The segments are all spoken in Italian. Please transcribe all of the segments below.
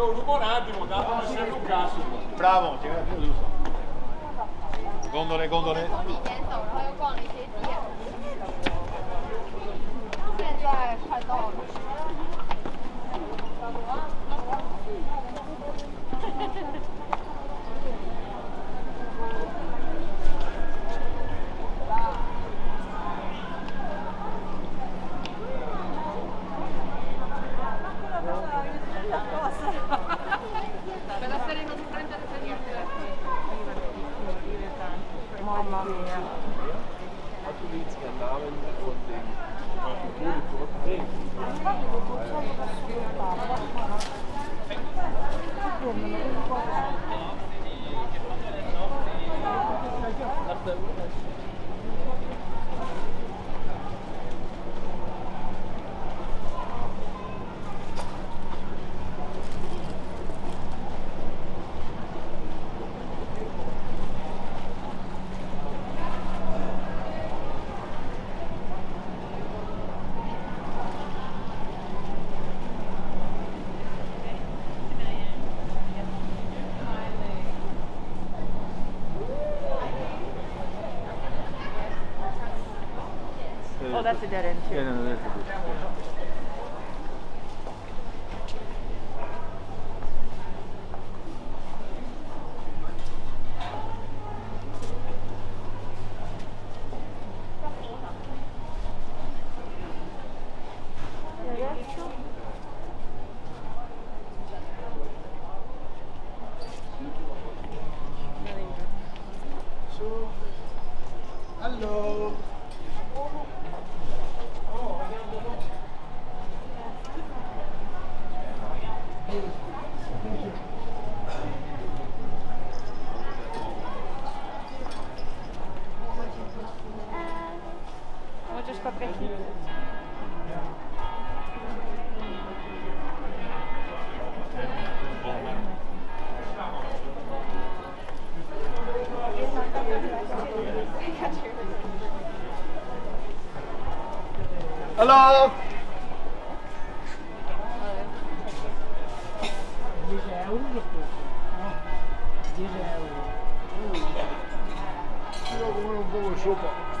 io rubo un attimo, tanto non serve un cazzo. Bravo, ti grazie giusto. Gondole, gondole. Well, that's a dead end too. Yeah, no, that's a dead end. Hello. o Juba.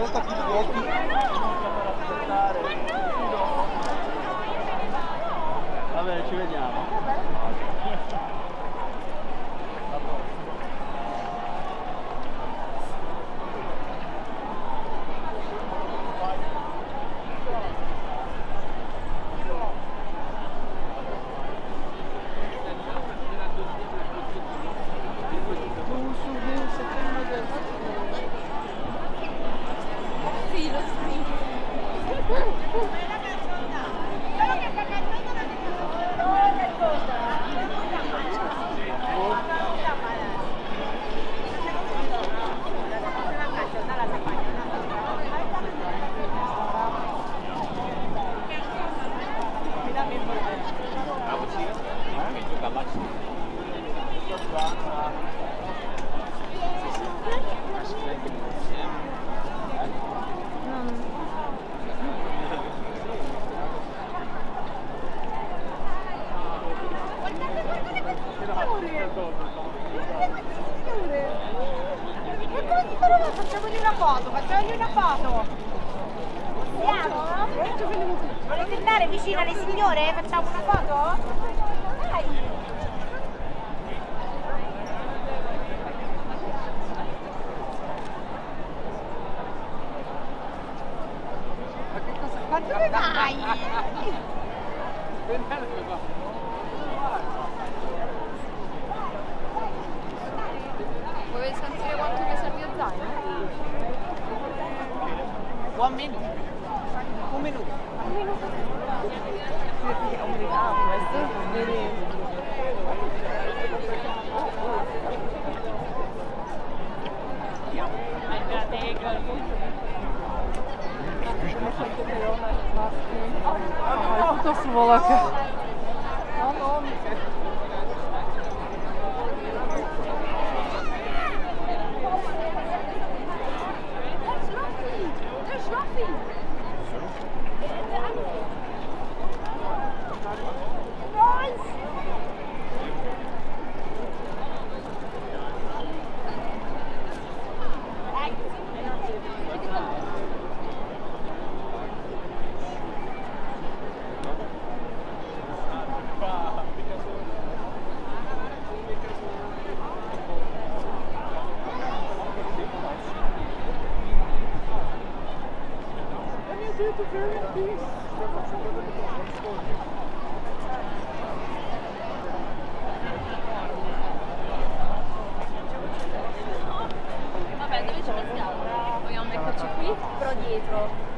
Вот так. Ma dove vai? Vuoi sentire quanto mi serve a zaino? One minute. Un minuto. Un minuto. Umidità questo? Vedi? To Просто сволока. Dietro.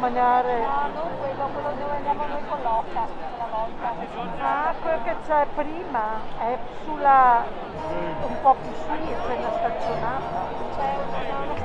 mangiare? No, non quello, quello dove andiamo noi con l'Oca una volta. Ah, quello che c'è prima è sulla, un po' più su, c'è una staccionata. C'è una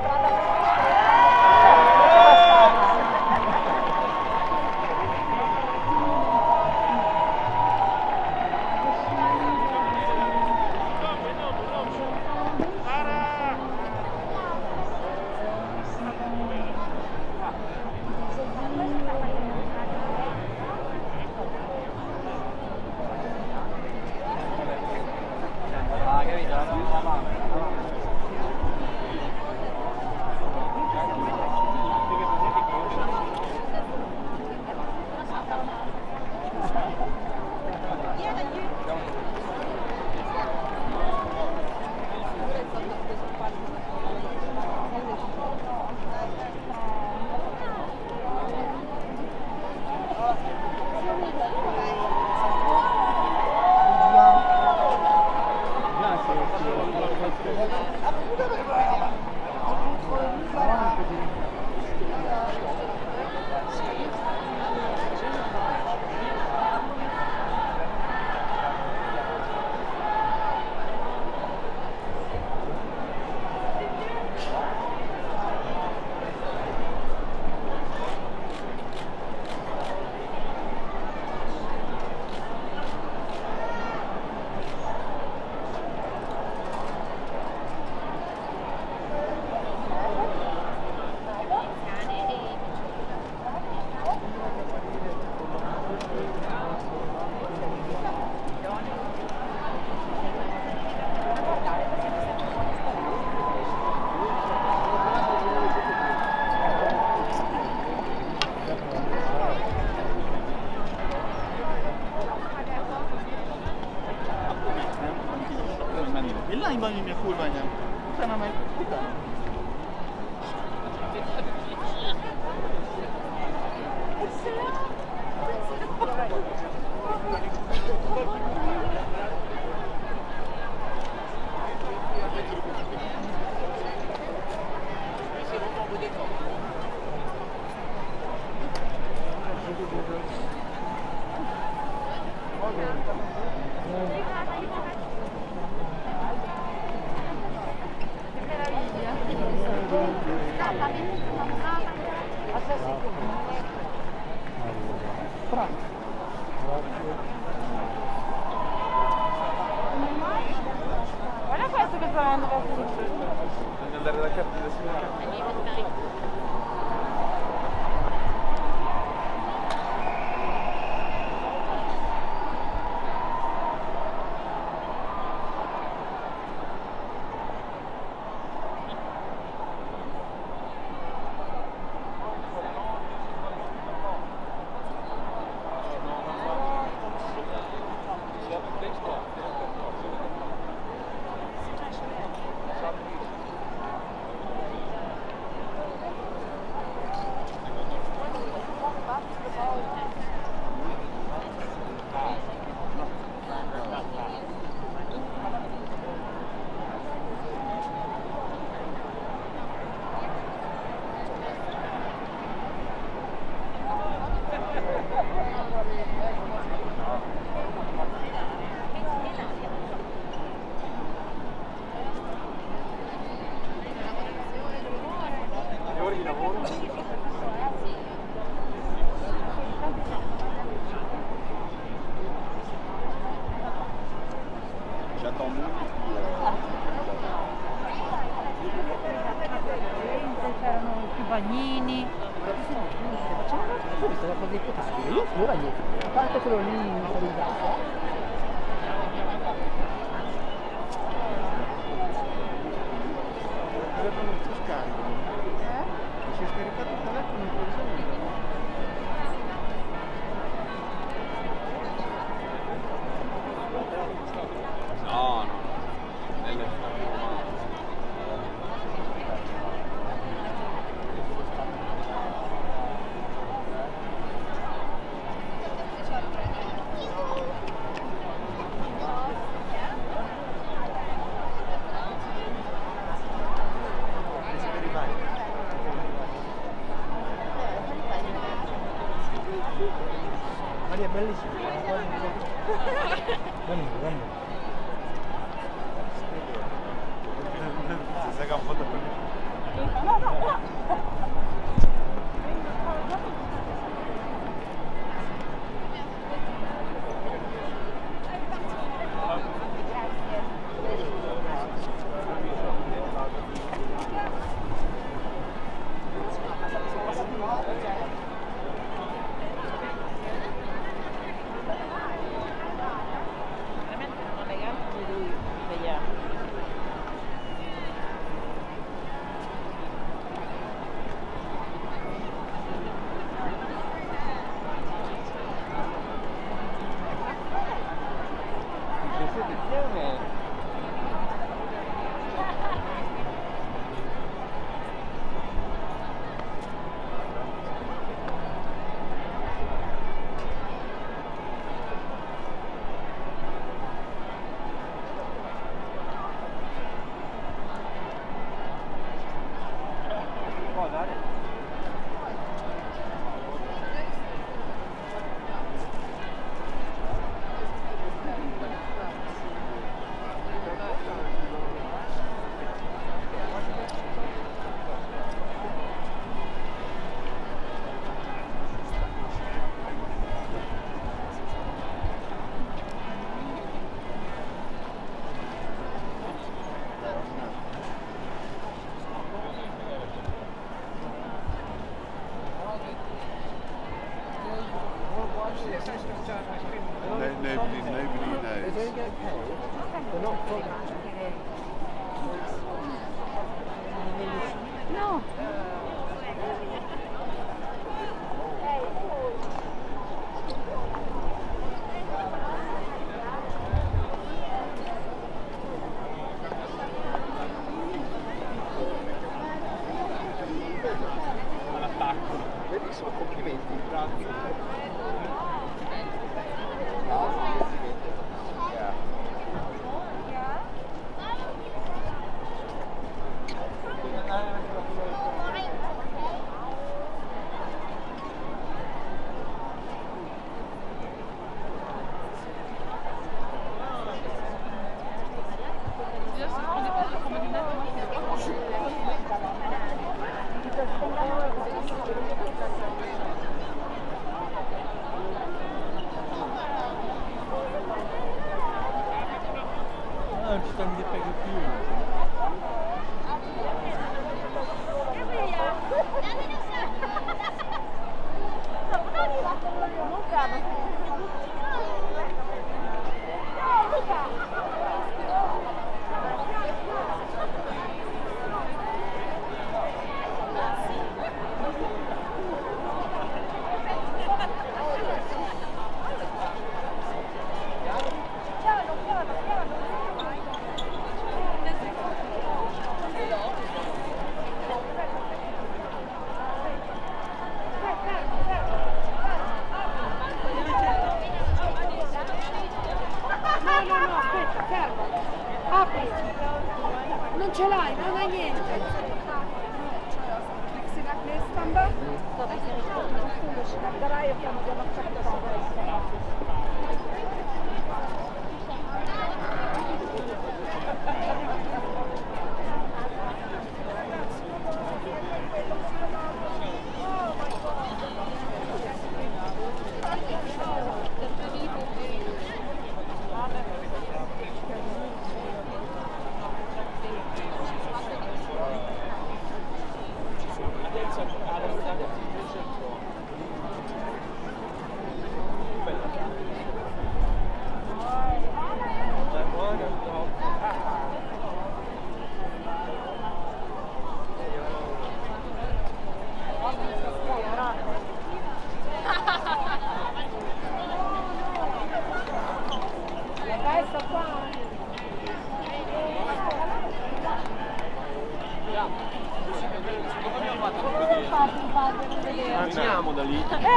No, nobody, nobody They knows. don't get paid. They're not from No.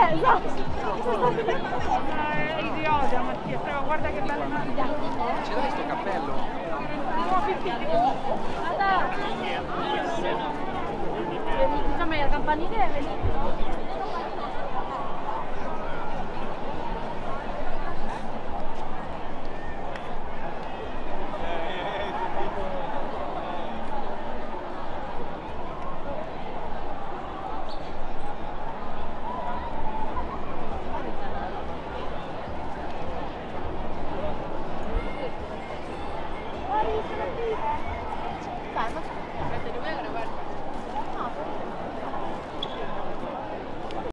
Esatto. È idiota Mattia, però guarda che bella macchina. C'è da questo cappello? Vedi, insomma, la campanile è venuta.